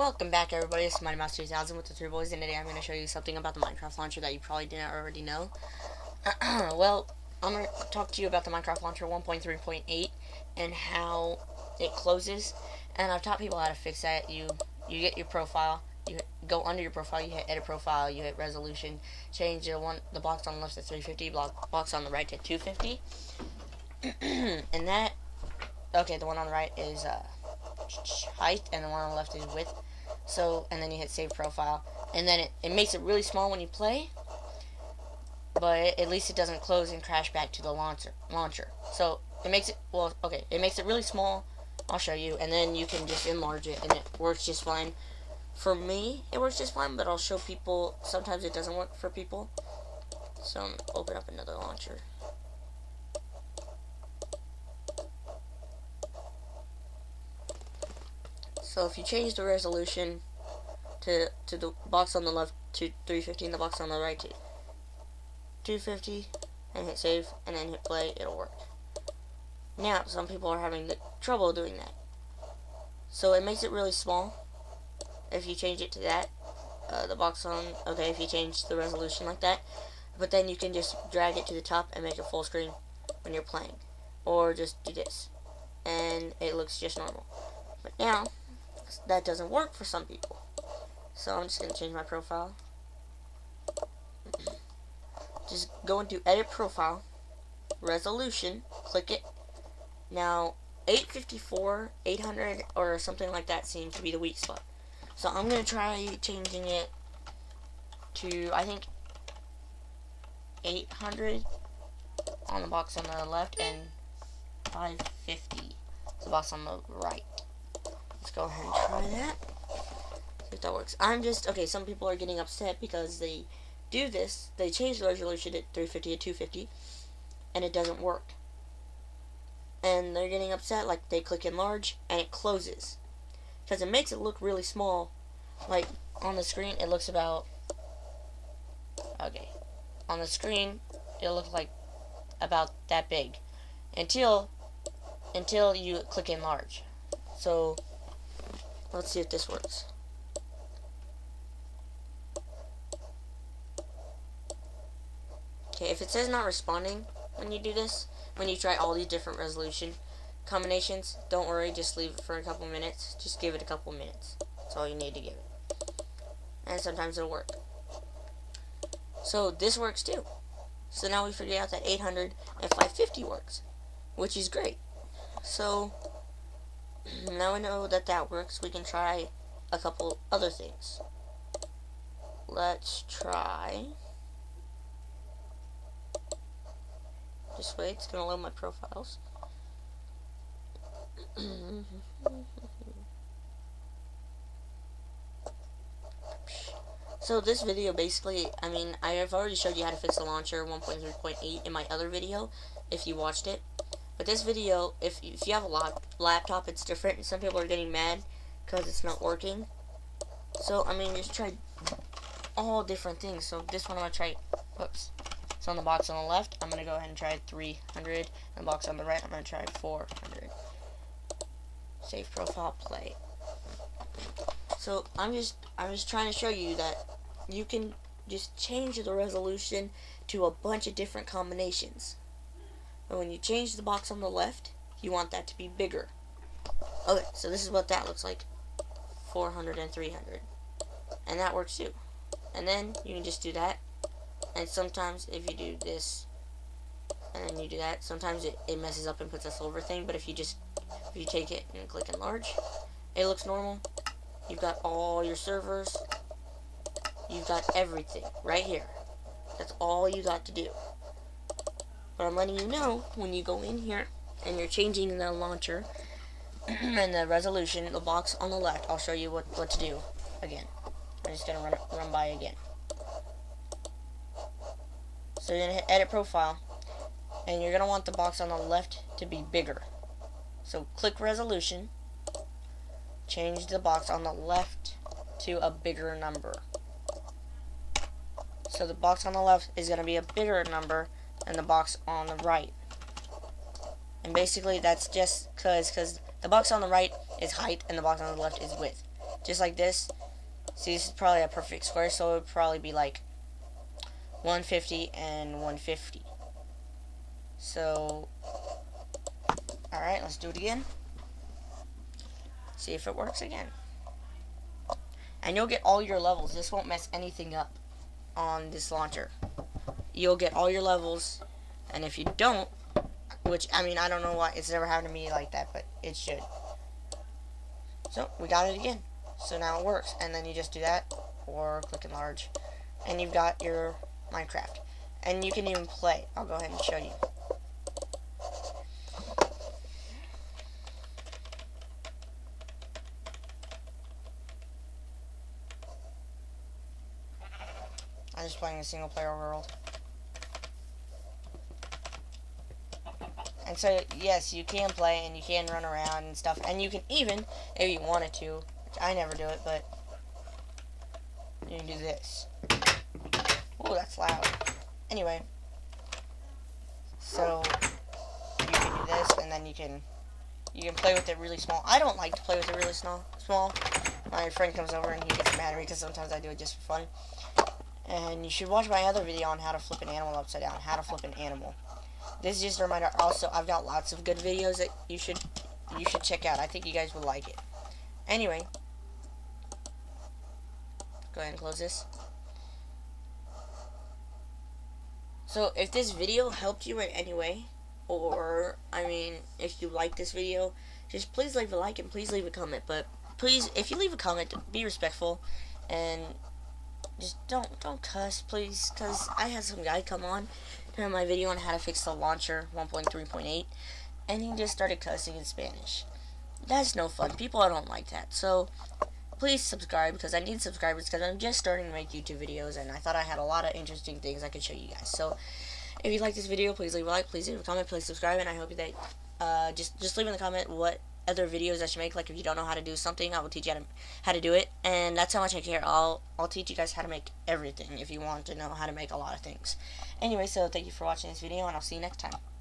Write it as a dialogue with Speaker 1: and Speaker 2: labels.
Speaker 1: Welcome back everybody, it's Mighty Mouse 3000 with the Three Boys, and today I'm going to show you something about the Minecraft launcher that you probably didn't already know. well, I'm going to talk to you about the Minecraft launcher 1.3.8 and how it closes, and I've taught people how to fix that. You you get your profile, you go under your profile, you hit edit profile, you hit resolution, change the one the box on the left to 350, block, box on the right to 250, and that, okay, the one on the right is, uh, height and the one on the left is width so, and then you hit save profile. And then it, it makes it really small when you play. But at least it doesn't close and crash back to the launcher. launcher. So, it makes it, well, okay, it makes it really small. I'll show you. And then you can just enlarge it and it works just fine. For me, it works just fine, but I'll show people, sometimes it doesn't work for people. So, I'm open up another launcher. So if you change the resolution to to the box on the left to 350 and the box on the right to 250 and hit save and then hit play, it'll work. Now, some people are having the trouble doing that. So it makes it really small if you change it to that. Uh, the box on, okay, if you change the resolution like that. But then you can just drag it to the top and make it full screen when you're playing. Or just do this. And it looks just normal. But now, that doesn't work for some people. So I'm just going to change my profile. Mm-hmm. just go into edit profile, resolution, click it. Now 854, 800, or something like that seems to be the weak spot. So I'm going to try changing it to, I think, 800 on the box on the left and 550 the box on the right. Let's go ahead and try that. See if that works. I'm just, okay, some people are getting upset because they do this, they change the resolution at 350 to 250, and it doesn't work. And they're getting upset, like they click enlarge, and it closes. Because it makes it look really small. Like, on the screen, it looks about, okay, on the screen, it looks like about that big. Until, until you click enlarge. So, Let's see if this works. Okay, if it says not responding when you do this, when you try all these different resolution combinations, don't worry, just leave it for a couple minutes. Just give it a couple minutes. That's all you need to give it. And sometimes it'll work. So this works too. So now we figured out that 800 and 550 works, which is great. So now we know that that works, we can try a couple other things. Let's try... Just wait, it's gonna load my profiles. so this video basically, I mean, I have already showed you how to fix the launcher 1.3.8 in my other video, if you watched it. This video, if, if you have a lap laptop, it's different. Some people are getting mad because it's not working. So, I mean, just try all different things. So, this one I'm going to try, whoops. So, on the box on the left, I'm going to go ahead and try 300. And the box on the right, I'm going to try 400. Save profile, play. So, I'm just, I'm just trying to show you that you can just change the resolution to a bunch of different combinations. And when you change the box on the left, you want that to be bigger. Okay, so this is what that looks like. 400 and 300. And that works too. And then you can just do that. And sometimes if you do this, and then you do that, sometimes it, it messes up and puts a silver thing. But if you just, if you take it and click enlarge, it looks normal. You've got all your servers. You've got everything right here. That's all you got to do. But I'm letting you know when you go in here and you're changing the launcher and the resolution, the box on the left, I'll show you what, what to do again. I'm just going to run, run by again. So you're going to hit edit profile and you're going to want the box on the left to be bigger. So click resolution, change the box on the left to a bigger number. So the box on the left is going to be a bigger number and the box on the right. And basically that's just because cause the box on the right is height and the box on the left is width. just like this. See, this is probably a perfect square, so it would probably be like 150 and 150. So, alright, let's do it again. See if it works again. And you'll get all your levels. This won't mess anything up on this launcher. You'll get all your levels, and if you don't, which, I mean, I don't know why, it's never happened to me like that, but it should. So, we got it again. So now it works, and then you just do that, or click enlarge, and you've got your Minecraft. And you can even play. I'll go ahead and show you. I'm just playing a single player world. And so, yes, you can play and you can run around and stuff. And you can even, if you wanted to, which I never do it, but you can do this. Oh, that's loud. Anyway, so you can do this, and then you can you can play with it really small. I don't like to play with it really small. Small. My friend comes over and he gets mad at me because sometimes I do it just for fun. And you should watch my other video on how to flip an animal upside down. How to flip an animal. This is just a reminder. Also, I've got lots of good videos that you should you should check out. I think you guys would like it. Anyway, go ahead and close this. So, if this video helped you in any way, or, I mean, if you like this video, just please leave a like and please leave a comment. But please, if you leave a comment, be respectful and just don't don't cuss, please, because I had some guy come on during my video on how to fix the launcher 1.3.8, and he just started cussing in Spanish. That's no fun. People I don't like that. So please subscribe because I need subscribers because I'm just starting to make YouTube videos and I thought I had a lot of interesting things I could show you guys. So if you like this video, please leave a like, please leave a comment, please subscribe, and I hope that uh, just just leave in the comment what other videos I should make. Like if you don't know how to do something, I will teach you how to how to do it, and that's how much I care. I'll I'll teach you guys how to make everything if you want to know how to make a lot of things. Anyway, so thank you for watching this video, and I'll see you next time.